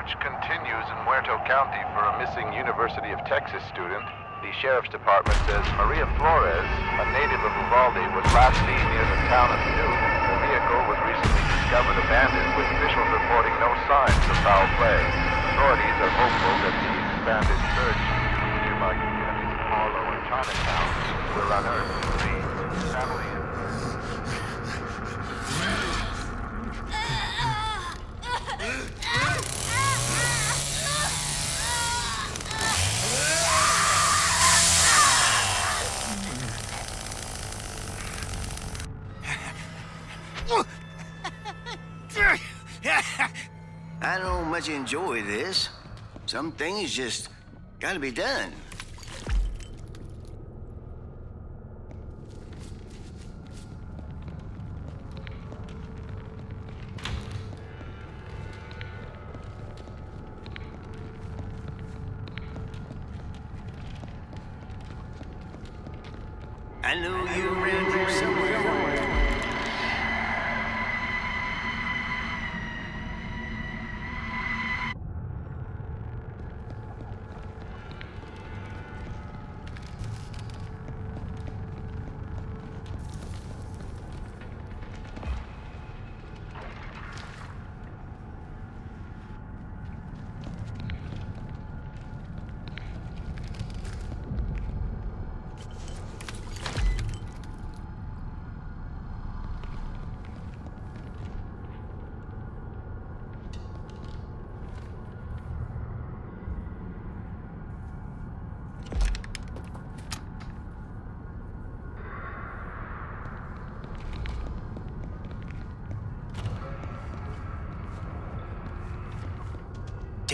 search continues in Muerto County for a missing University of Texas student. The sheriff's department says Maria Flores, a native of Uvalde, was last seen near the town of Newt. The vehicle was recently discovered abandoned, with officials reporting no signs of foul play. Authorities are hopeful that the expanded search nearby communities of Harlow and Chinatown will unearth the family I don't much enjoy this. Some things just gotta be done. I knew you around here somewhere.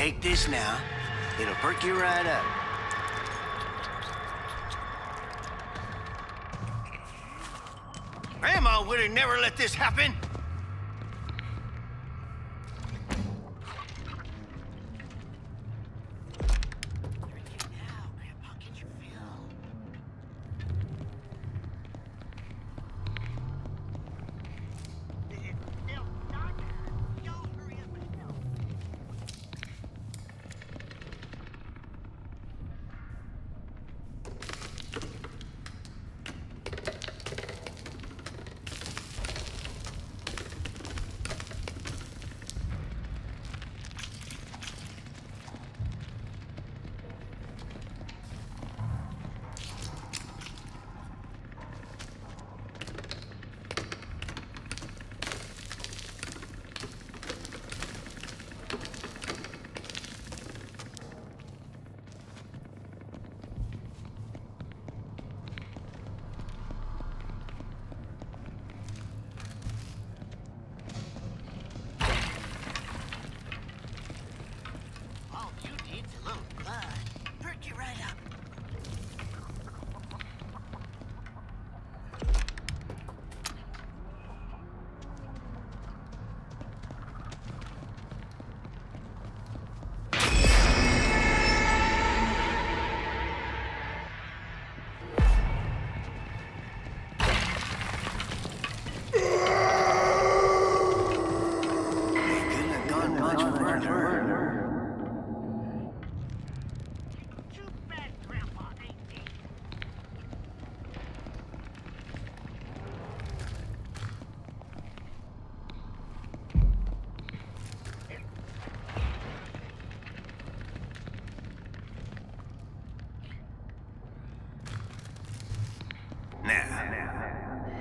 Take this now. It'll perk you right up. Grandma would have never let this happen.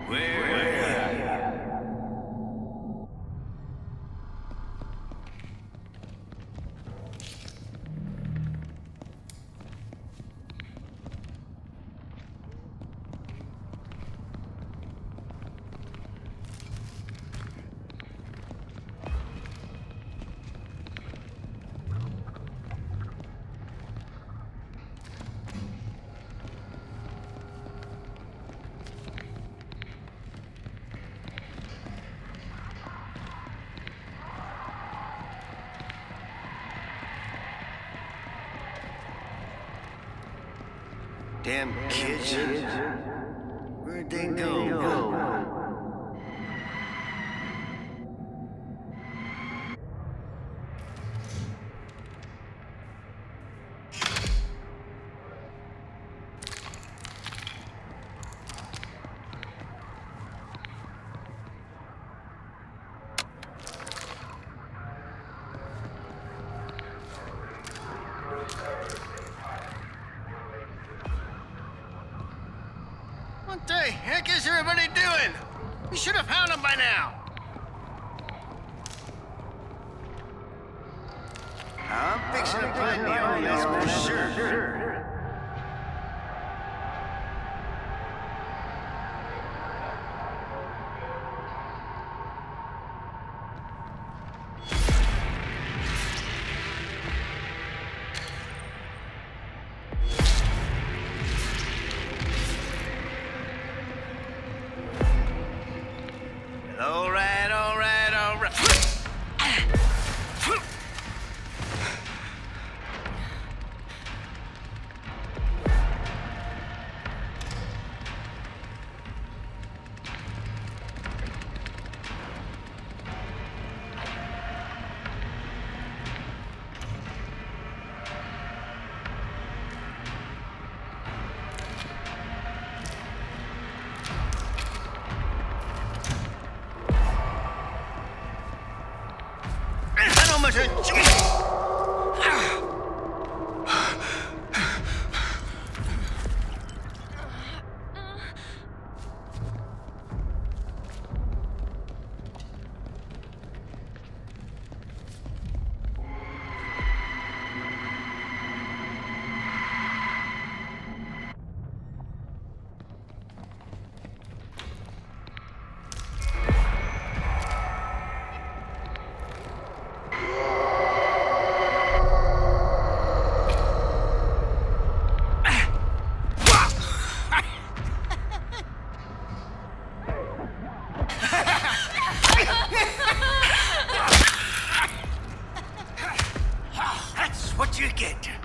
Where Damn kids. Where'd they go? Everybody doing? We should have found him by now. I'm fixing to find old that's for sure. All right, 大神救我 Cricket.